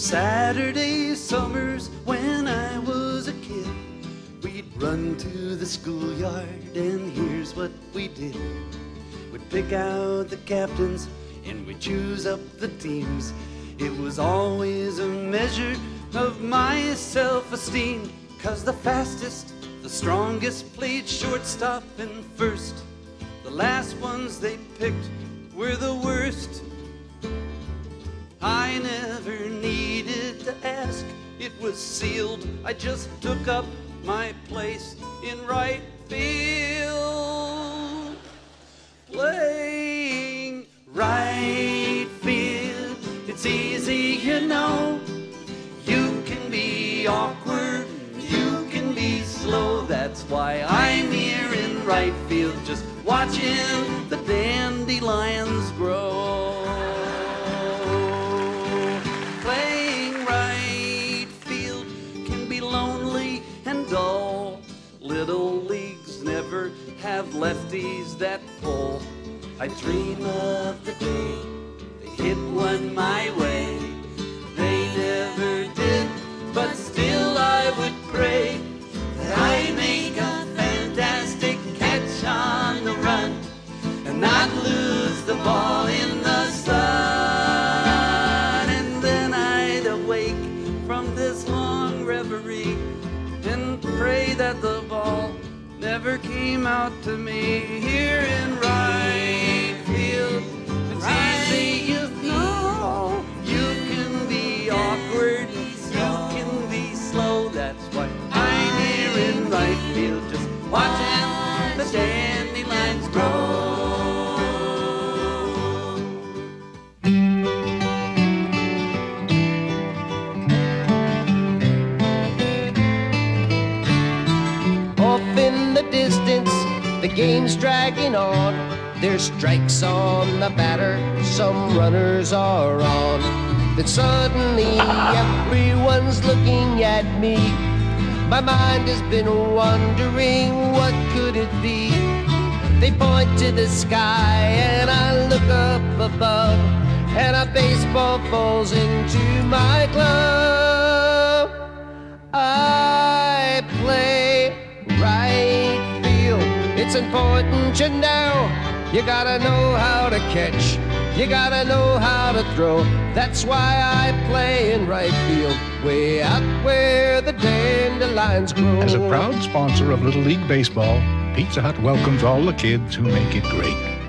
Saturday summers when I was a kid, we'd run to the schoolyard, and here's what we did. We'd pick out the captains and we'd choose up the teams. It was always a measure of my self esteem, cause the fastest, the strongest played shortstop and first. The last ones they picked were the worst. Was sealed. I just took up my place in right field. Playing right field, it's easy, you know. You can be awkward, you can be slow. That's why I'm here in right field, just watching the dandelions have lefties that pull. I dream of the day they hit one my way. They never did, but still I would pray that I make a fantastic catch on the run and not lose the ball in the sun. And then I'd awake from this long reverie and pray that the never came out to me here in right field. It's easy, you know. You can be awkward, you can be slow. That's why I'm here in right field, just watching game's dragging on. There's strikes on the batter, some runners are on. Then suddenly everyone's looking at me. My mind has been wondering what could it be. They point to the sky and I look up above, and a baseball falls into my glove. I play right. It's important you know. You gotta know how to catch. You gotta know how to throw. That's why I play in right field, way out where the dandelions grow. As a proud sponsor of Little League Baseball, Pizza Hut welcomes all the kids who make it great.